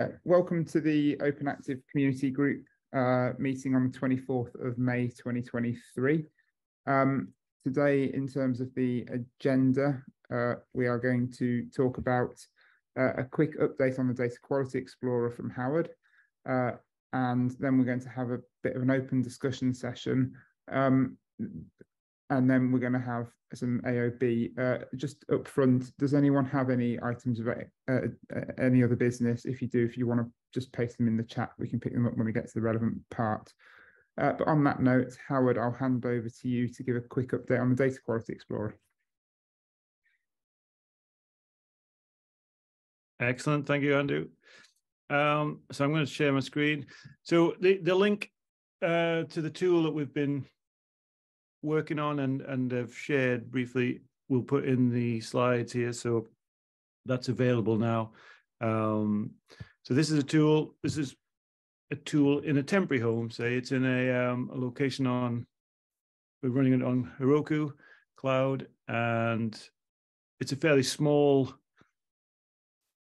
Uh, welcome to the Open Active Community Group uh, meeting on the 24th of May 2023. Um, today, in terms of the agenda, uh, we are going to talk about uh, a quick update on the Data Quality Explorer from Howard, uh, and then we're going to have a bit of an open discussion session. Um, and then we're going to have some AOB. Uh, just up front, does anyone have any items of uh, uh, any other business? If you do, if you want to just paste them in the chat, we can pick them up when we get to the relevant part. Uh, but on that note, Howard, I'll hand over to you to give a quick update on the Data Quality Explorer. Excellent. Thank you, Andrew. Um, so I'm going to share my screen. So the, the link uh, to the tool that we've been working on and and have shared briefly we'll put in the slides here so that's available now. Um, so this is a tool this is a tool in a temporary home say it's in a, um, a location on we're running it on heroku cloud and it's a fairly small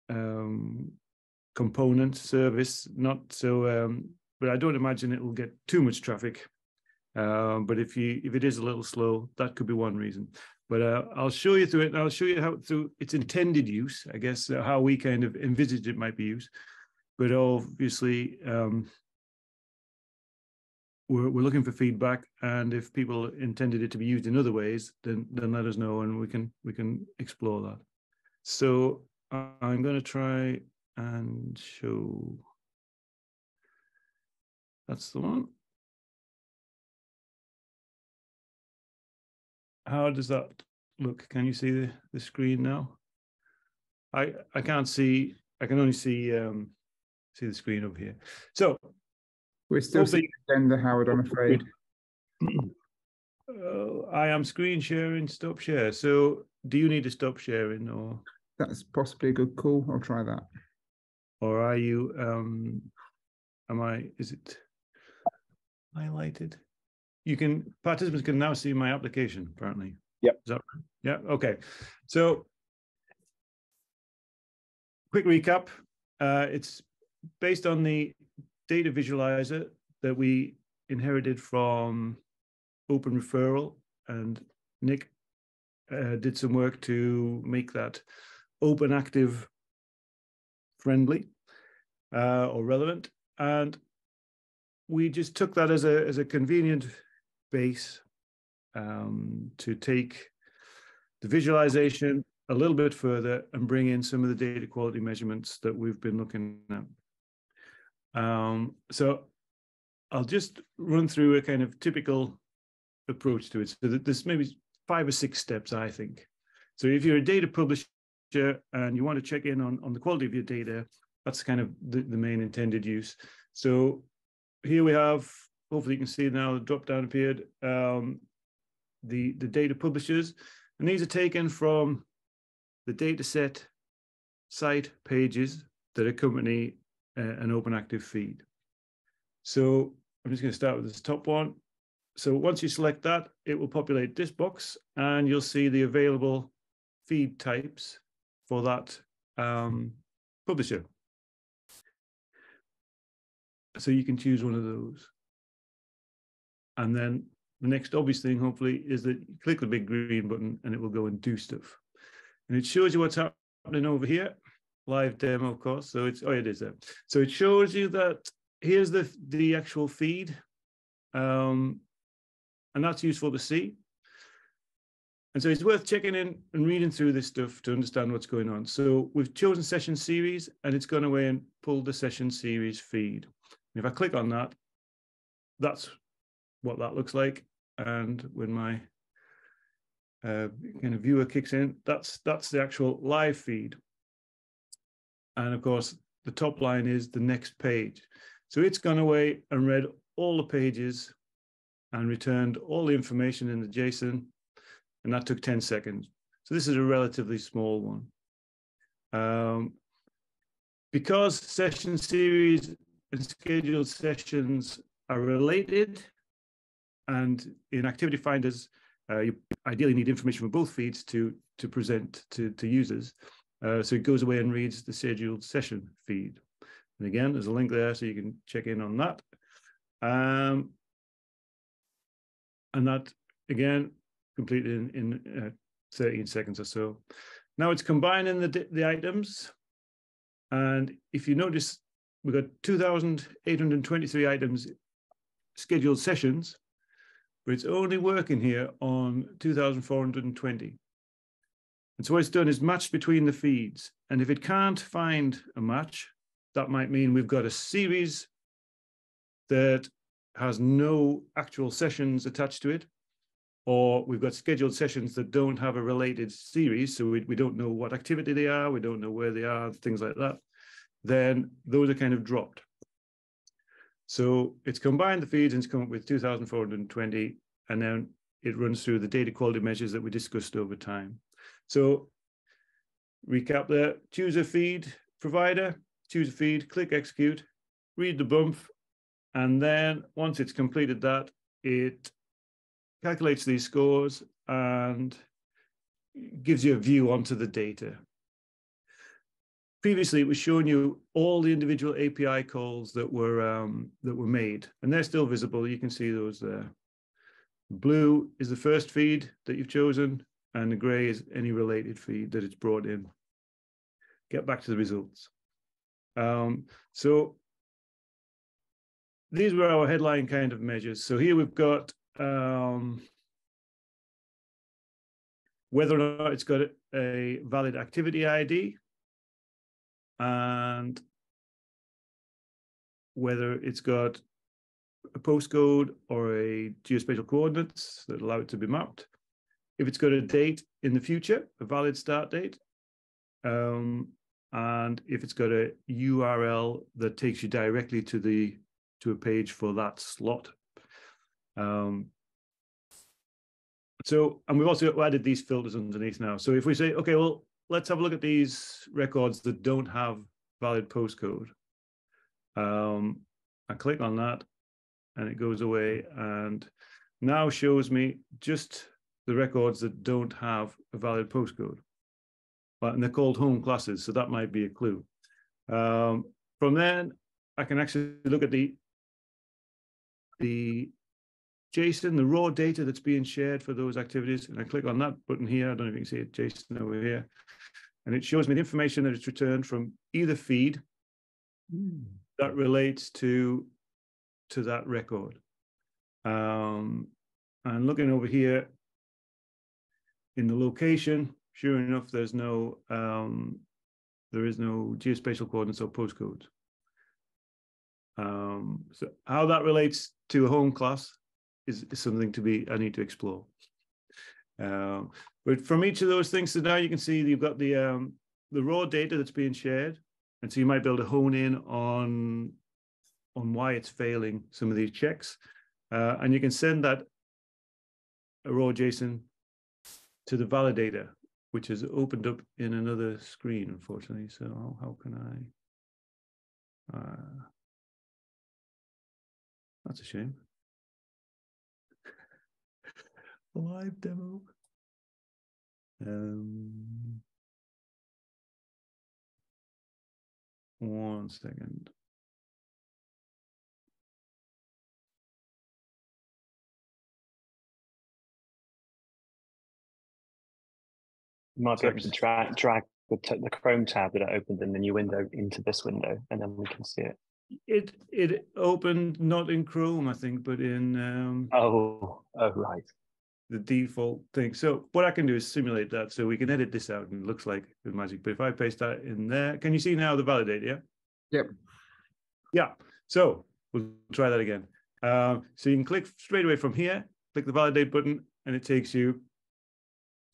um, component service not so um, but i don't imagine it will get too much traffic um, but if you if it is a little slow, that could be one reason. But uh, I'll show you through it, I'll show you how through its intended use. I guess uh, how we kind of envisage it might be used. But obviously, um, we're we're looking for feedback, and if people intended it to be used in other ways, then then let us know, and we can we can explore that. So I'm going to try and show. That's the one. How does that look? Can you see the, the screen now? I I can't see. I can only see um, see the screen over here. So we're still seeing the agenda, Howard. I'm afraid. Uh, I am screen sharing. Stop share. So do you need to stop sharing, or that's possibly a good call? I'll try that. Or are you? Um, am I? Is it highlighted? You can participants can now see my application apparently. Yep. Is that right? Yeah. Okay. So quick recap. Uh, it's based on the data visualizer that we inherited from Open Referral, and Nick uh, did some work to make that open active friendly uh, or relevant. And we just took that as a as a convenient base um, to take the visualization a little bit further and bring in some of the data quality measurements that we've been looking at. Um, so I'll just run through a kind of typical approach to it. So there's maybe five or six steps, I think. So if you're a data publisher and you want to check in on, on the quality of your data, that's kind of the, the main intended use. So here we have hopefully you can see now the drop down appeared, um, the, the data publishers. And these are taken from the dataset site pages that accompany uh, an open active feed. So I'm just going to start with this top one. So once you select that, it will populate this box and you'll see the available feed types for that um, publisher. So you can choose one of those. And then the next obvious thing, hopefully, is that you click the big green button and it will go and do stuff. And it shows you what's happening over here. Live demo, of course. So it's, oh, it is there. So it shows you that here's the, the actual feed. Um, and that's useful to see. And so it's worth checking in and reading through this stuff to understand what's going on. So we've chosen session series and it's gone away and pulled the session series feed. And if I click on that, that's what that looks like. And when my uh, kind of viewer kicks in, that's that's the actual live feed. And of course, the top line is the next page. So it's gone away and read all the pages and returned all the information in the JSON. And that took 10 seconds. So this is a relatively small one. Um, because session series and scheduled sessions are related, and in Activity Finders, uh, you ideally need information from both feeds to, to present to, to users. Uh, so it goes away and reads the scheduled session feed. And again, there's a link there so you can check in on that. Um, and that again completed in, in uh, 13 seconds or so. Now it's combining the, the items. And if you notice, we've got 2,823 items scheduled sessions, but it's only working here on 2,420. And so what it's done is matched between the feeds. And if it can't find a match, that might mean we've got a series that has no actual sessions attached to it, or we've got scheduled sessions that don't have a related series, so we, we don't know what activity they are, we don't know where they are, things like that, then those are kind of dropped. So it's combined the feeds and it's come up with 2,420, and then it runs through the data quality measures that we discussed over time. So recap there, choose a feed provider, choose a feed, click execute, read the bump, and then once it's completed that, it calculates these scores and gives you a view onto the data. Previously, it was showing you all the individual API calls that were um, that were made, and they're still visible. You can see those there. Blue is the first feed that you've chosen, and the gray is any related feed that it's brought in. Get back to the results. Um, so these were our headline kind of measures. So here we've got um, whether or not it's got a valid activity ID and whether it's got a postcode or a geospatial coordinates that allow it to be mapped. If it's got a date in the future, a valid start date, um, and if it's got a URL that takes you directly to the to a page for that slot. Um, so, and we've also added these filters underneath now. So if we say, okay, well, let's have a look at these records that don't have valid postcode. Um, I click on that and it goes away and now shows me just the records that don't have a valid postcode. And they're called home classes, so that might be a clue. Um, from then, I can actually look at the the JSON, the raw data that's being shared for those activities. And I click on that button here. I don't know if you can see it, JSON, over here. And it shows me the information that is returned from either feed that relates to, to that record. Um, and looking over here in the location, sure enough, there's no, um, there is no geospatial coordinates or postcodes. Um, so how that relates to a home class is, is something to be I need to explore. Um, but from each of those things, so now you can see you've got the um, the raw data that's being shared, and so you might be able to hone in on on why it's failing some of these checks, uh, and you can send that a raw JSON to the validator, which is opened up in another screen, unfortunately. So how, how can I? Uh, that's a shame. Live demo. Um, one second. You might be able to drag, the, the Chrome tab that I opened in the new window into this window, and then we can see it. It it opened not in Chrome, I think, but in um, oh oh right the default thing. So what I can do is simulate that, so we can edit this out, and it looks like the magic. But if I paste that in there, can you see now the validate? Yeah. Yep. Yeah. So we'll try that again. Um, so you can click straight away from here, click the validate button, and it takes you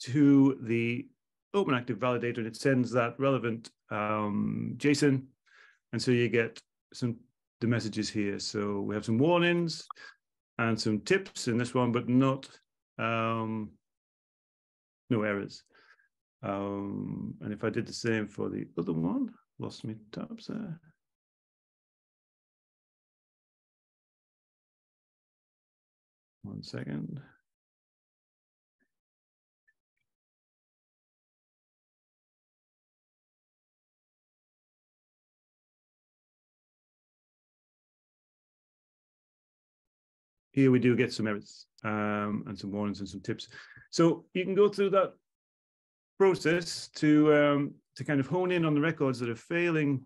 to the Open Active validator, and it sends that relevant um, JSON, and so you get some the messages here. So we have some warnings and some tips in this one, but not um, no errors. Um, and if I did the same for the other one, lost me tabs there. One second. Here we do get some errors um, and some warnings and some tips. So you can go through that process to um, to kind of hone in on the records that are failing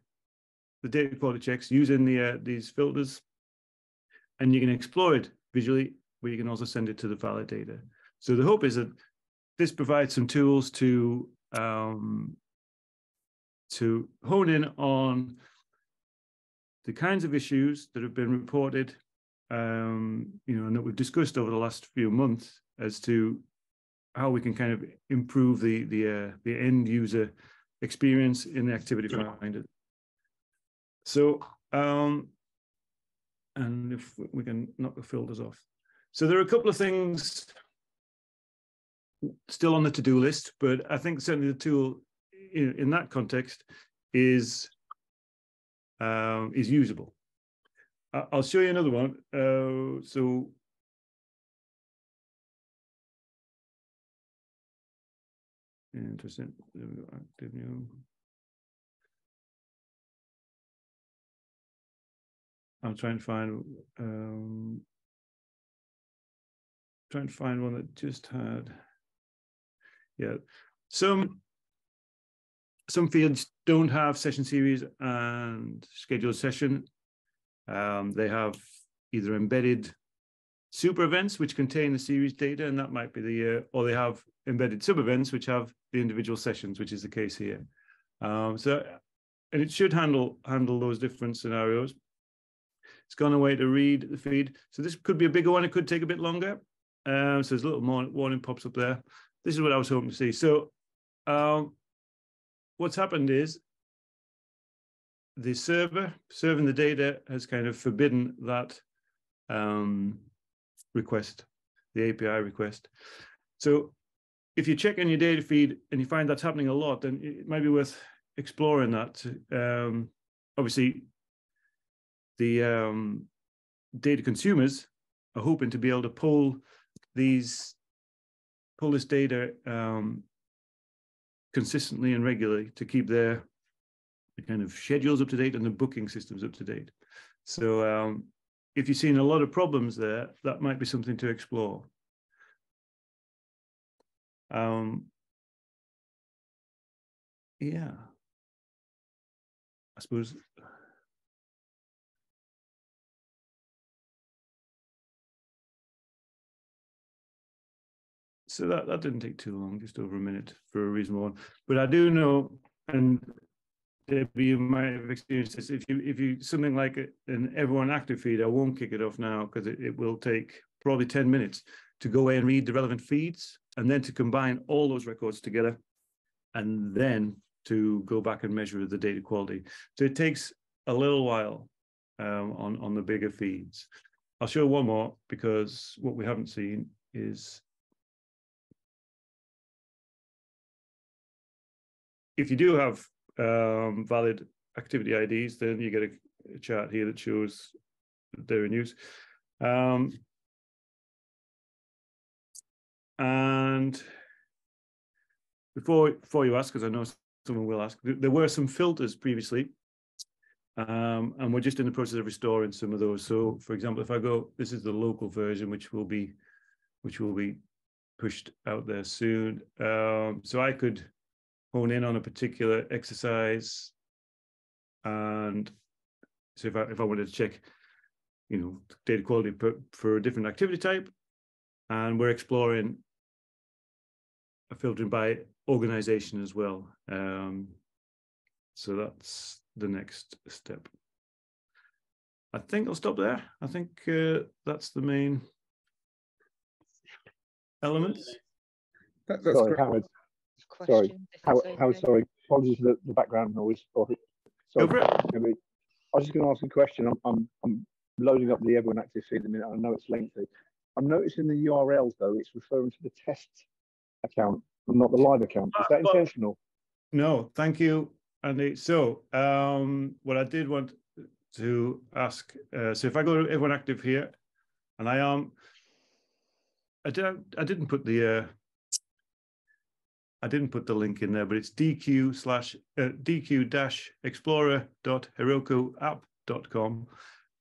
the data quality checks using the uh, these filters, and you can explore it visually, where you can also send it to the validator. So the hope is that this provides some tools to um, to hone in on the kinds of issues that have been reported, um, you know, and that we've discussed over the last few months as to how we can kind of improve the the uh, the end user experience in the activity finder. So, um, and if we can knock the filters off. So there are a couple of things still on the to-do list, but I think certainly the tool in, in that context is um, is usable. I'll show you another one. Uh, so interesting. Active new. I'm trying to find um, trying to find one that just had yeah some some fields don't have session series and scheduled session um, they have either embedded super events which contain the series data and that might be the uh, or they have embedded sub events which have the individual sessions which is the case here. Um, so and it should handle handle those different scenarios. It's gone away to read the feed. So this could be a bigger one. It could take a bit longer. Um, so there's a little more warning pops up there. This is what I was hoping to see. So um, what's happened is the server serving the data has kind of forbidden that um, request, the API request. So if you check in your data feed and you find that's happening a lot, then it might be worth exploring that. Um, obviously, the um, data consumers are hoping to be able to pull these pull this data um, consistently and regularly to keep their kind of schedules up to date and the booking systems up to date. So um, if you've seen a lot of problems there, that might be something to explore. Um, yeah, I suppose so that, that didn't take too long, just over a minute for a reasonable one. But I do know, and Debbie, you might have experienced this. If you if you something like an everyone active feed, I won't kick it off now because it, it will take probably 10 minutes to go away and read the relevant feeds and then to combine all those records together and then to go back and measure the data quality. So it takes a little while um, on, on the bigger feeds. I'll show one more because what we haven't seen is if you do have um, valid activity IDs, then you get a, chart here that shows they're in use. Um, and before before you ask, because I know someone will ask, there were some filters previously, um, and we're just in the process of restoring some of those. So, for example, if I go, this is the local version, which will be which will be pushed out there soon. Um, so I could hone in on a particular exercise. And so if I, if I wanted to check, you know, data quality per, for a different activity type, and we're exploring a filtering by organization as well. Um, so that's the next step. I think I'll stop there. I think uh, that's the main elements. That, that's Sorry, Howard, Sorry, how, how sorry. Apologies for the, the background noise. Sorry. Go for it. I was just going to ask a question. I'm, I'm, I'm loading up the Everyone Active feed in a minute. I know it's lengthy. I'm noticing the URLs though. It's referring to the test account, not the live account. Is that intentional? No, thank you, Andy. So, um, what I did want to ask. Uh, so, if I go to Everyone Active here, and I am, um, I did. I didn't put the uh, I didn't put the link in there, but it's dq slash uh, dq dash explorer.herokuapp.com.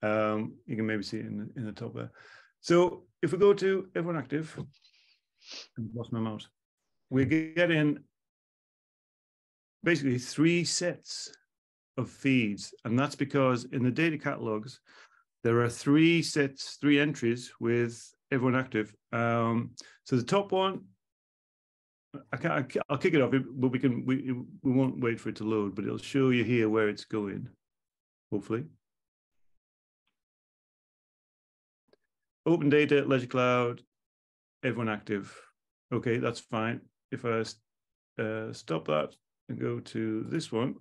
Um, you can maybe see it in the, in the top there. So if we go to everyone active, I lost my mouse, we get in basically three sets of feeds. And that's because in the data catalogs, there are three sets, three entries with everyone active. Um, so the top one, I can't, I'll kick it off, but we can, we, we won't wait for it to load, but it'll show you here where it's going, hopefully. Open data, Leisure Cloud, everyone active. Okay, that's fine. If I uh, stop that and go to this one,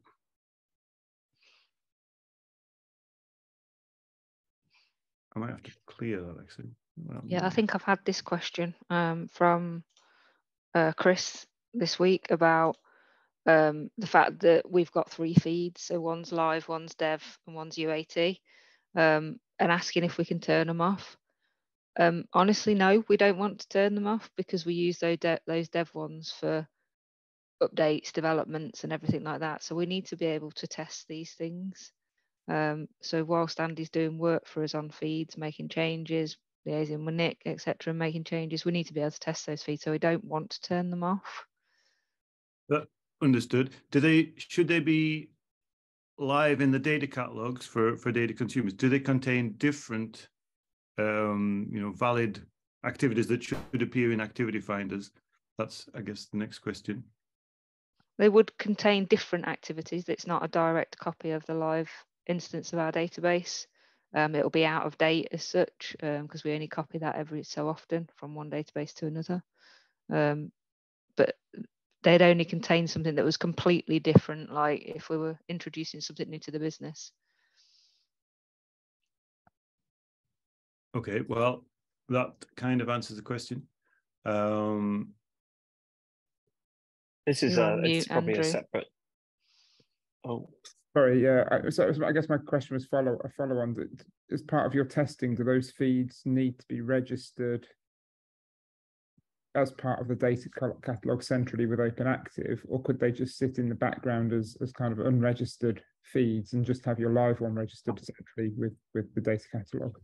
I might have to clear that actually. Yeah, I think I've had this question um, from uh, Chris this week about um, the fact that we've got three feeds. So one's live, one's dev, and one's UAT, um, and asking if we can turn them off. Um, honestly, no, we don't want to turn them off because we use those, de those dev ones for updates, developments, and everything like that. So we need to be able to test these things. Um, so whilst Andy's doing work for us on feeds, making changes, liaising with Nick, etc., and making changes, we need to be able to test those feeds. So we don't want to turn them off. That understood. Do they should they be live in the data catalogs for for data consumers? Do they contain different, um, you know, valid activities that should appear in activity finders? That's I guess the next question. They would contain different activities. It's not a direct copy of the live instance of our database. Um, it'll be out of date as such because um, we only copy that every so often from one database to another. Um, but they'd only contain something that was completely different, like if we were introducing something new to the business. Okay, well, that kind of answers the question. Um, this is a, it's probably Andrew. a separate. Oh, Sorry, yeah. I, so I guess my question was follow a follow on. As part of your testing, do those feeds need to be registered as part of the data catalog centrally with Open Active, or could they just sit in the background as as kind of unregistered feeds and just have your live one registered centrally with with the data catalog?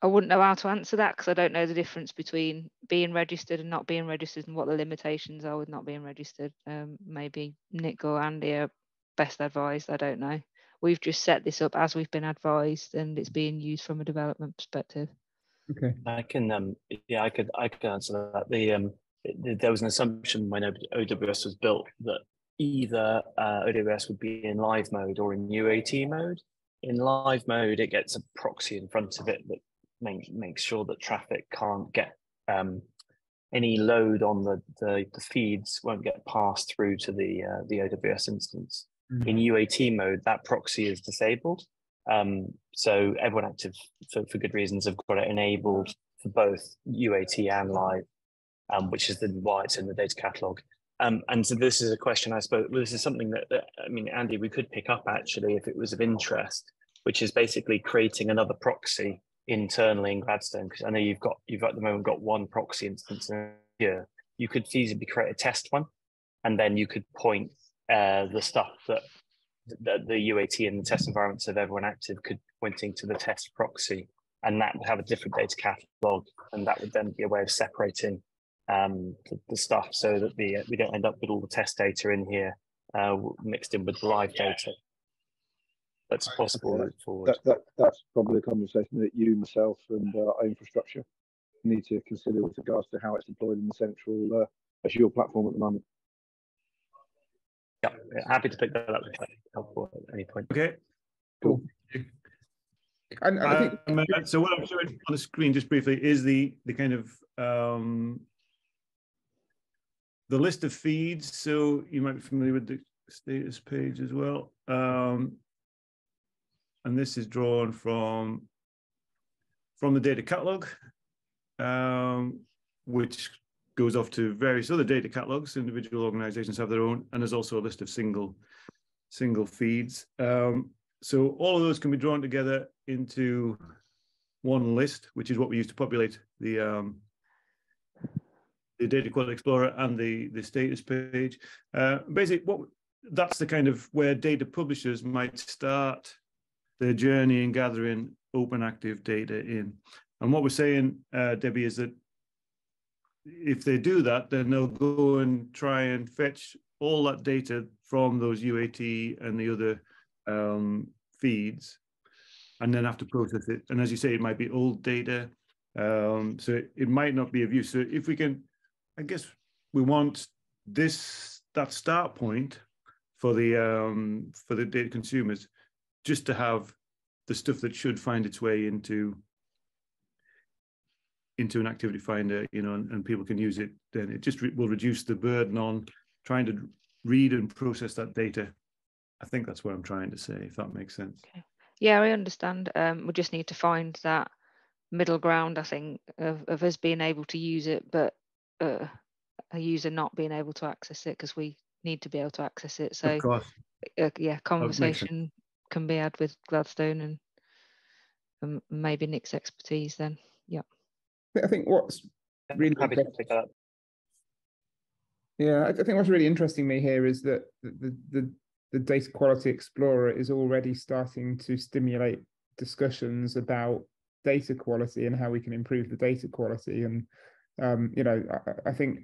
I wouldn't know how to answer that because I don't know the difference between being registered and not being registered and what the limitations are with not being registered. Um, maybe Nick or Andy are best advised. I don't know. We've just set this up as we've been advised, and it's being used from a development perspective. Okay. I can, um, yeah, I could, I could answer that. The um, it, there was an assumption when OWS was built that either uh, OWS would be in live mode or in UAT mode. In live mode, it gets a proxy in front of it that make, makes sure that traffic can't get um, any load on the, the, the feeds won't get passed through to the uh, the AWS instance. Mm-hmm. In UAT mode, that proxy is disabled. Um, so everyone active for, for good reasons have got it enabled for both UAT and live, um, which is the why it's in the data catalog. Um, and so this is a question I suppose well, this is something that, that I mean, Andy, we could pick up actually if it was of interest, which is basically creating another proxy internally in Gladstone. Because I know you've got you've at the moment got one proxy instance here. You could feasibly create a test one, and then you could point uh, the stuff that, that the UAT and the test environments of everyone active could pointing to the test proxy, and that would have a different data catalog, and that would then be a way of separating um, the, the, stuff so that the we don't end up with all the test data in here uh, mixed in with the live data. That's possible that, forward. That, that, that's probably a conversation that you, myself, and uh, our infrastructure need to consider with regards to how it's deployed in the central uh, Azure platform at the moment. Yeah, happy to pick that up if helpful at any point. Okay, cool. And I think um, so. What I'm showing on the screen just briefly is the the kind of um, the list of feeds. So you might be familiar with the status page as well. Um, and this is drawn from from the data catalog, um, which goes off to various other data catalogs. Individual organizations have their own, and there's also a list of single single feeds. Um, so all of those can be drawn together into one list, which is what we use to populate the um, the data quality explorer and the the status page. Uh, basically, what that's the kind of where data publishers might start their journey in gathering open active data in. And what we're saying, uh, Debbie, is that if they do that, then they'll go and try and fetch all that data from those UAT and the other um, feeds, and then have to process it. And as you say, it might be old data, um, so it, it might not be of use. So if we can, I guess we want this that start point for the um, for the data consumers, just to have the stuff that should find its way into into an activity finder, you know, and, and people can use it, then it just re will reduce the burden on trying to read and process that data. I think that's what I'm trying to say, if that makes sense. Okay. Yeah, I understand. Um, we just need to find that middle ground, I think, of, of us being able to use it, but uh, a user not being able to access it because we need to be able to access it. So, uh, yeah, conversation can be had with Gladstone and um, maybe Nick's expertise then. Yeah. I think what's really happy to pick up. Yeah, I think what's really interesting me here is that the, the the data quality explorer is already starting to stimulate discussions about data quality and how we can improve the data quality. And um, you know, I, I think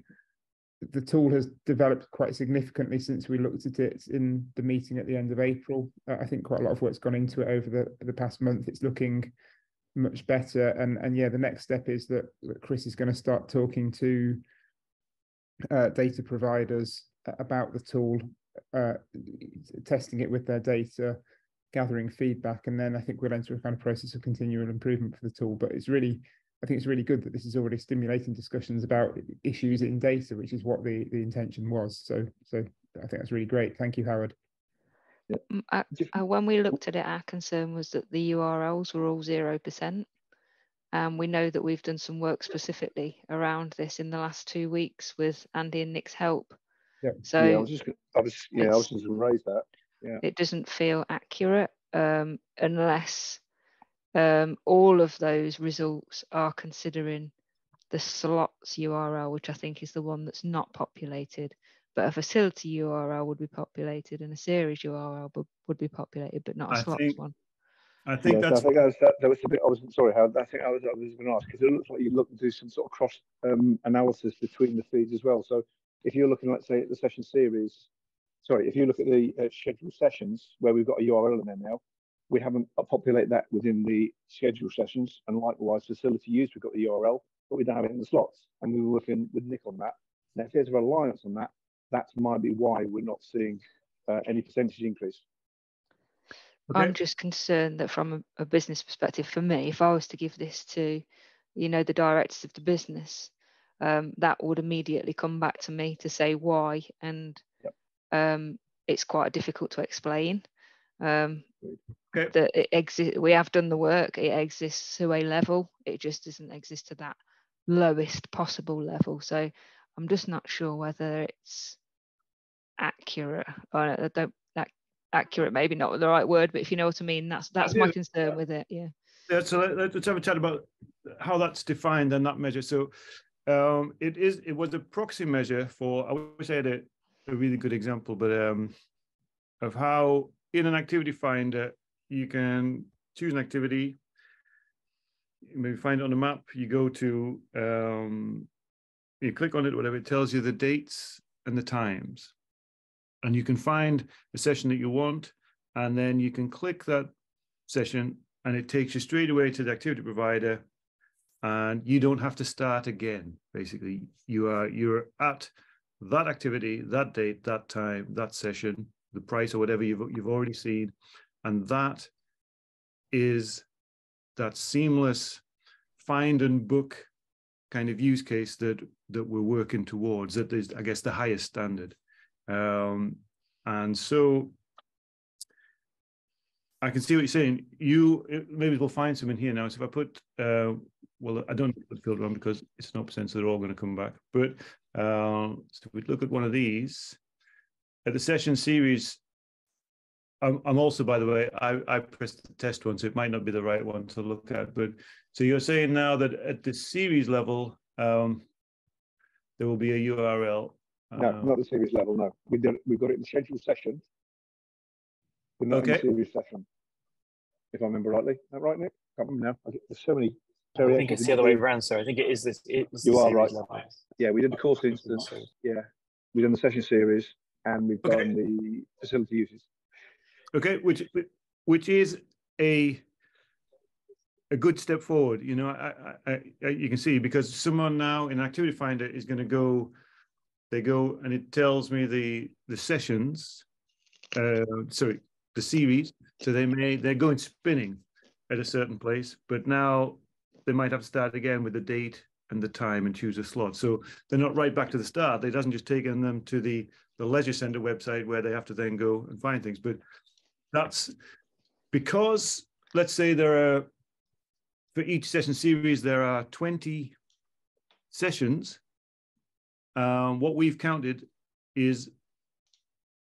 the tool has developed quite significantly since we looked at it in the meeting at the end of April. Uh, I think quite a lot of work's gone into it over the, the past month. It's looking much better. And and yeah, the next step is that, that Chris is going to start talking to uh, data providers about the tool, uh, testing it with their data, gathering feedback, and then I think we'll enter a kind of process of continual improvement for the tool. But it's really, I think it's really good that this is already stimulating discussions about issues in data, which is what the the intention was. So so I think that's really great. Thank you, Howard. Uh, uh, when we looked at it, our concern was that the URLs were all 0%. And we know that we've done some work specifically around this in the last two weeks with Andy and Nick's help. Yeah. So yeah, I was just, I was, yeah, I was just going to raise that. Yeah. It doesn't feel accurate um, unless um, all of those results are considering the slots URL, which I think is the one that's not populated but a facility URL would be populated and a series URL would, would be populated, but not a I slots think, one. I think yeah, that's. So I think that was, that, that was a bit. I was sorry, Howard. I think I was, I was going to ask because it looks like you look to do some sort of cross um, analysis between the feeds as well. So if you're looking, let's say, at the session series, sorry, if you look at the uh, scheduled sessions where we've got a URL in there now, we haven't populated that within the scheduled sessions, and likewise facility use, we've got the URL, but we don't have it in the slots. And we were working with Nick on that. Now, if there's a reliance on that, that might be why we're not seeing uh, any percentage increase. Okay. I'm just concerned that from a, a, business perspective, for me, if I was to give this to, you know, the directors of the business, um, that would immediately come back to me to say why, and yep. um, it's quite difficult to explain. Um, okay. That it exists. We have done the work. It exists to a level. It just doesn't exist to that lowest possible level. So I'm just not sure whether it's accurate. I don't that accurate, maybe not the right word, but if you know what I mean, that's that's my concern with it. Yeah. Yeah. So let, us have a chat about how that's defined and that measure. So um, it is it was a proxy measure for. I wish I had a, a really good example, but um, of how in an activity finder you can choose an activity. Maybe find it on the map. You go to um, you click on it, whatever, it tells you the dates and the times. And you can find the session that you want, and then you can click that session, and it takes you straight away to the activity provider, and you don't have to start again. Basically, you are you're at that activity, that date, that time, that session, the price or whatever you've you've already seen, and that is that seamless find and book kind of use case that that we're working towards that is i guess the highest standard um, and so i can see what you're saying you maybe we'll find some in here now so if i put uh, well i don't put filter on because it's not percent so they're all going to come back but uh, so we look at one of these at the session series I'm, I'm also, by the way, I, I pressed the test one, so it might not be the right one to look at. But so you're saying now that at the series level, um, there will be a URL. No, uh, not the series level. No, we did. We got it in the scheduled session. But not okay. in the series session. if I remember rightly. Is that right, Nick? I can't remember now. There's so many I think it's the other way around, sir. I think it is this. It's you are right. Level. Yeah, we did the course instance. Yeah, we've done the session series and we've okay. done the facility uses. Okay, which which is a a good step forward. You know, I, I, I, you can see because someone now in Activity Finder is going to go. They go and it tells me the the sessions. Uh, sorry, the series. So they may they're going spinning at a certain place, but now they might have to start again with the date and the time and choose a slot. So they're not right back to the start. It doesn't just take them to the the leisure center website where they have to then go and find things. But that's because let's say there are for each session series there are 20 sessions. Um, what we've counted is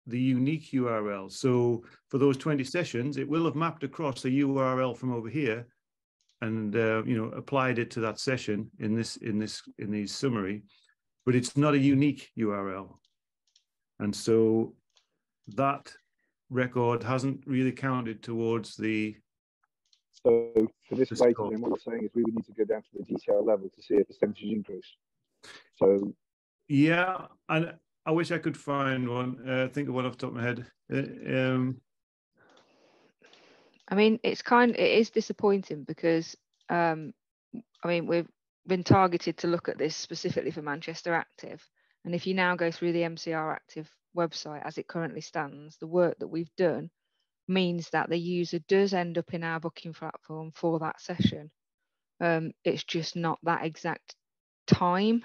the unique URL. So for those 20 sessions, it will have mapped across the URL from over here and uh, you know applied it to that session in this in this in the summary, but it's not a unique URL, and so that record hasn't really counted towards the. So for this waiting, what you're saying is we would need to go down to the detail level to see a percentage increase. So. Yeah, and I wish I could find one. Uh, think of one off the top of my head. Uh, um, I mean, it's kind. It is disappointing because, um, I mean, we've been targeted to look at this specifically for Manchester Active, and if you now go through the MCR Active website as it currently stands, the work that we've done means that the user does end up in our booking platform for that session. Um, it's just not that exact time.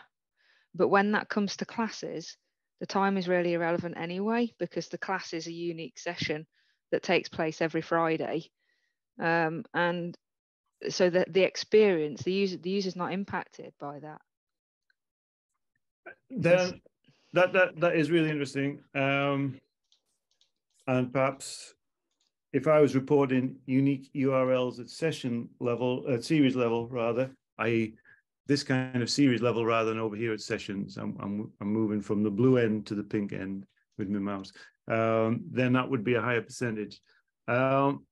But when that comes to classes, the time is really irrelevant anyway because the class is a unique session that takes place every Friday. Um, and so that the experience, the user, the user's not impacted by that. Then that that that is really interesting. Um, and perhaps if I was reporting unique URLs at session level, at series level rather, i.e., this kind of series level rather than over here at sessions, I'm I'm, I'm moving from the blue end to the pink end with my mouse um, then that would be a higher percentage. Um,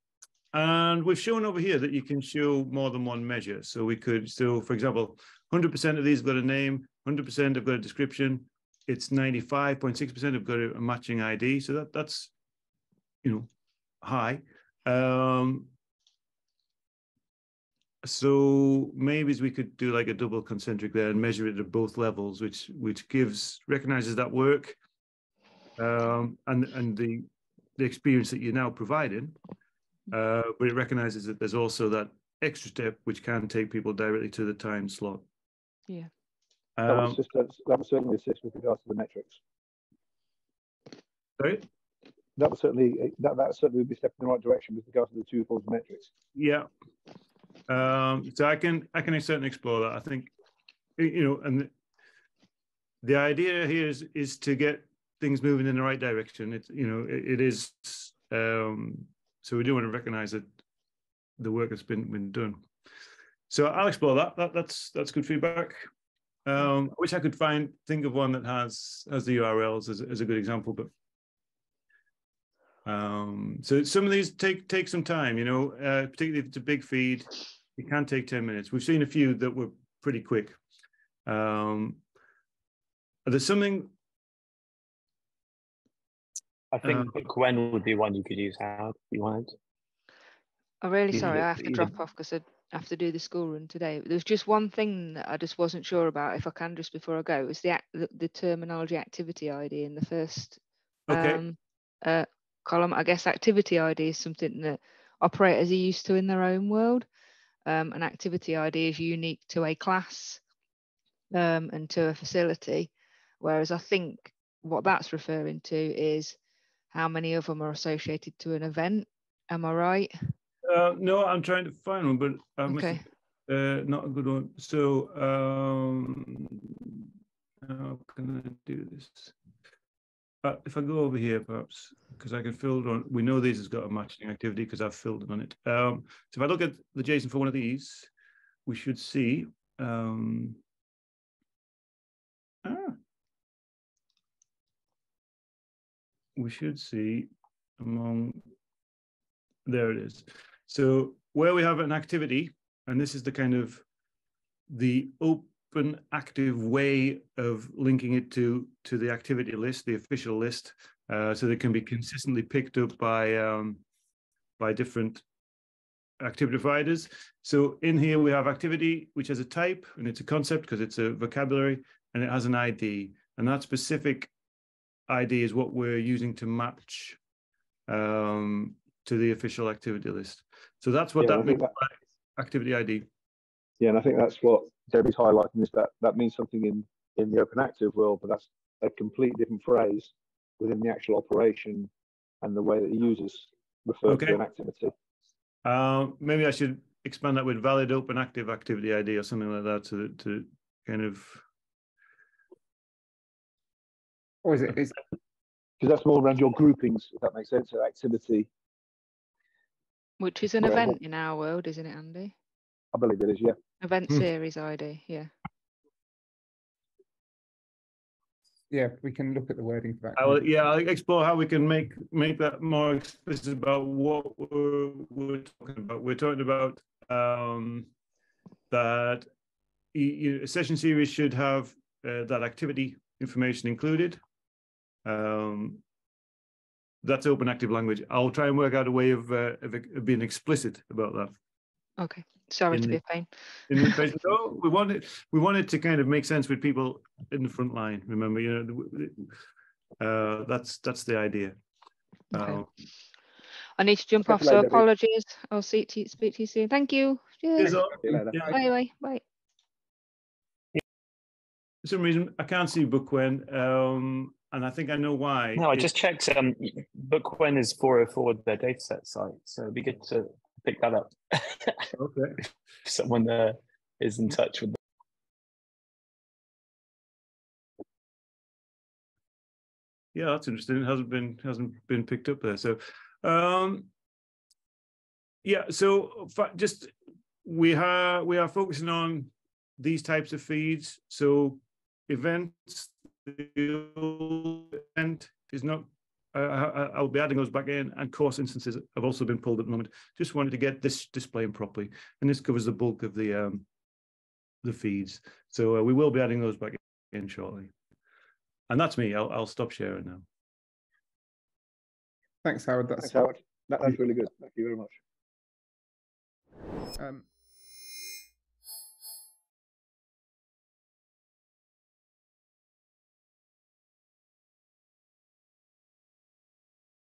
and we've shown over here that you can show more than one measure. So we could still, for example, 100% of these have got a name, 100% have got a description. It's 95.6% have got a matching ID. So that that's, you know, high. Um, so maybe we could do like a double concentric there and measure it at both levels, which which gives recognizes that work um, and and the the experience that you're now providing, uh, but it recognizes that there's also that extra step which can take people directly to the time slot. Yeah. Um, that, was just, that would certainly assist with regards to the metrics. Sorry? That would certainly that, that certainly would be a step in the right direction with regards to the two forms of metrics. Yeah. Um, so I can I can certainly explore that. I think you know, and the, idea here is is to get things moving in the right direction. It's you know it, it is um, so we do want to recognise that the work has been been done. So I'll explore that. That that's that's good feedback. Um, I wish I could find think of one that has has the URLs as, as a good example, but um, so some of these take take some time. You know, uh, particularly if it's a big feed, it can take ten minutes. We've seen a few that were pretty quick. Um, there's something I think um, Gwen would be one you could use, Howard, if you wanted. I'm really sorry, I have to drop off because I have to do the school run today. There's just one thing that I just wasn't sure about, if I can just before I go, it was the, the, the terminology activity ID in the first okay. um, uh, column. I guess activity ID is something that operators are used to in their own world. Um, an activity ID is unique to a class um, and to a facility, whereas I think what that's referring to is how many of them are associated to an event. Am I right? Uh, no, I'm trying to find one, but um, okay. Uh, not a good one. So, um, how can I do this? If I go over here, perhaps, because I can fill on, we know this has got a matching activity because I've filled on it. Um, so if I look at the JSON for one of these, we should see, um, ah, we should see among, there it is. So where we have an activity, and this is the kind of the open active way of linking it to to the activity list, the official list, uh, so they can be consistently picked up by um, by different activity providers. So in here we have activity, which has a type and it's a concept because it's a vocabulary and it has an ID. And that specific ID is what we're using to match um, to the official activity list. So that's what Yeah, that means by activity ID. Yeah, and I think that's what Debbie's highlighting is that that means something in in the open active world, but that's a completely different phrase within the actual operation and the way that the users refer Okay. to an activity. Uh, maybe I should expand that with valid open active activity ID or something like that to to kind of Or is it, is, Because that's more around your groupings, if that makes sense. So activity, Which is an Yeah. event in our world, isn't it, Andy? I believe it is, yeah. Event Hmm. series ID, yeah. yeah, we can look at the wording for that. I will, yeah, I'll explore how we can make make that more explicit about what we're, we're talking about. We're talking about um, that you, a session series should have uh, that activity information included. Um, that's open active language. I'll try and work out a way of, uh, of, of being explicit about that. Okay, sorry In to be a pain. In the page, no, we wanted we wanted to kind of make sense with people in the front line. Remember, you know, the- the- uh, that's that's the idea. Okay. Uh, I need to jump off, so apologies. I'll see to speak to you soon. Thank you. Cheers Cheers. all. See you later. Yeah, Bye, bye, bye. for some reason, I can't see Bookwhen, um, and I think I know why. No, I just checked. Um, Bookwhen is 404 their dataset site, so it'd be good to pick that up. okay. if someone uh, is in touch with. Yeah, that's interesting. It hasn't been hasn't been picked up there. So, um, yeah. So just we have we are focusing on these types of feeds. So events, the event is not. I, I, I'll be adding those back in, and course instances have also been pulled at the moment. Just wanted to get this displaying properly, and this covers the bulk of the um, the feeds. So uh, we will be adding those back in shortly. And that's me. I'll, I'll stop sharing now. Thanks, Howard. That's Thanks, Howard. That, that's really good. Thank you very much. um,